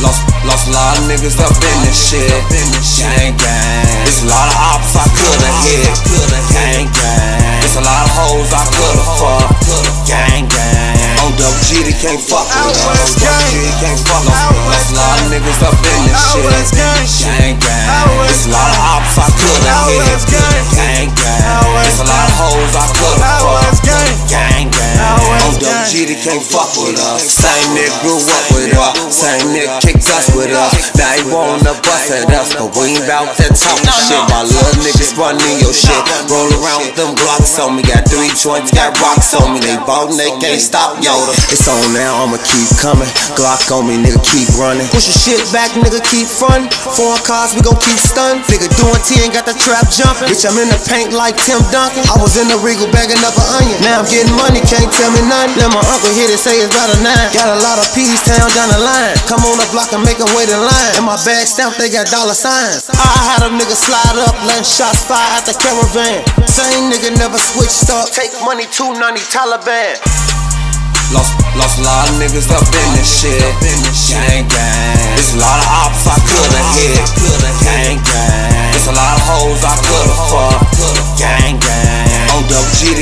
Lost, lost a lot of niggas up in this shit. Gang, gang. There's a lot of ops I could've hit. Can't fuck with us. G they can't fuck with us. Lost a lot of niggas up in this shit. Gang gang. It's a lot of ops I coulda hit. Gang gang. Can't fuck with us. Same nigga grew up with us. Same nigga kicked us with us. Now he wanna bust at us, but we ain't bout that talking shit. My little niggas running your shit. Roll around with them blocks on me. Got three joints, got rocks on me. They ballin', they can't stop Yoda. It's on now, I'ma keep coming. Glock on me, nigga, keep running. Push your shit back, nigga, keep frontin'. Foreign cars, we gon' keep stun. Nigga doing T and got the trap jumping. Bitch, I'm in the paint like Tim Duncan. I was in the Regal bagging up an onion. Now I'm getting money, can't tell me nothing. Let my uncle hit it, say it's about a nine. Got a lot of P's town down the line. Come on the block and make a wait in line. In my bag stamp, they got dollar signs. I had a nigga slide up, letting shots fire at the caravan. Same nigga never switched up. Take money, 290 Taliban. Lost, lost a lot of niggas up in this shit. Gang gang. It's a lot of ops I coulda hit. Gang gang. It's a lot of hoes I coulda fucked.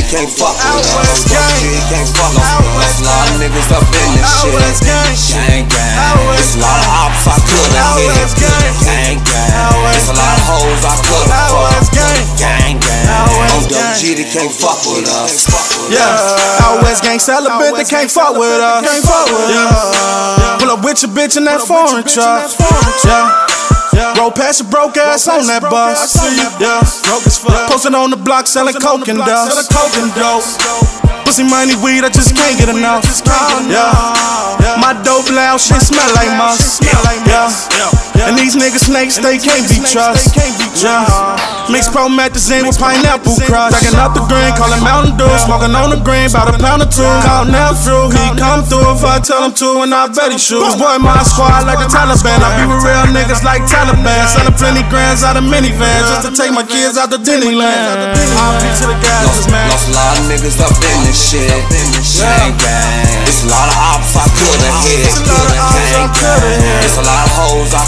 Can't fuck with us. On double G can't fuck with us. A lot of niggas up in this shit. Gang gang. It's a lot of ops I coulda hit. Gang gang. It's a lot of hoes I coulda fucked. Gang gang. On double G they can't fuck with us. Yeah, out west gang celibate, they can't fuck with us. Can't fuck with yeah. Pull up with your bitch in that foreign truck. Yeah. Roll past your broke ass on that bus. Yeah. Posting on the block selling coke and dust. Pussy money weed, I just can't get enough. Yeah. My dope loud shit smell like musk. Yeah. And these niggas snakes, they can't be trust. Yeah. Mix promethazine with pineapple crush. Stacking up the green, call it Mountain Dew. Smoking on the green, about a pound or two. Call now through, he come through if I tell him to, and I bet he should. This boy, my squad like the Taliban. I be with real niggas like Taliban. Selling plenty grands out of minivans just to take my kids out to Disneyland. RP to the guys, man. lost a lot of niggas up in this shit. Gang gang. It's a lot of ops I coulda hit. It's a lot of hoes I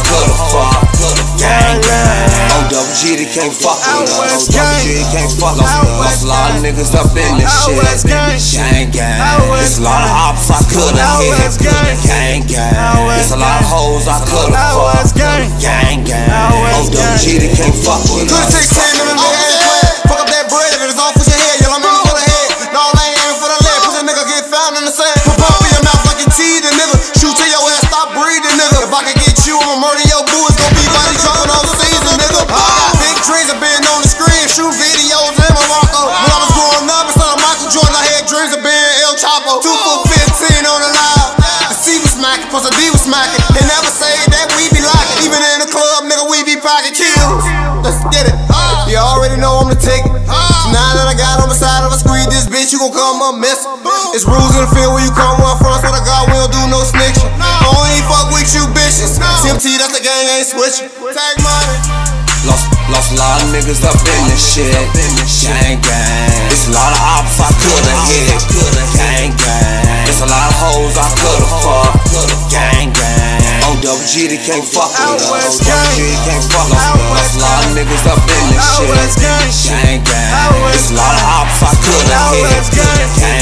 G they can't fuck with us. On double G they can't fuck with us. Lost a lot of niggas up in this shit. Gang gang. It's a lot of ops I coulda hit. Gang gang. It's a lot of hoes I coulda fucked. Gang gang. G they can't fuck with us. Chapo. Oh, two for 15 on the line. The C was smacking, plus the D was smacking. They never say that we be locking. Even in the club, nigga, we be packing kills. Let's get it. You already know I'm the ticket. So now that I got on the side of a screen, this bitch, you gon' come up missing. It's rules in the field where you come up front, so the God we don't do no snitching. I only fuck with you bitches. TMT, that's the gang, ain't switching. Tag money. Lost, lost a lot of niggas up in this shit. Gang gang. It's a lot of ops I coulda hit. Gang. On double G they can't fuck with us. On double G they can't fuck with us. A lot of niggas up in this shit. Gang gang. It's a lot of ops I coulda hit. Gang.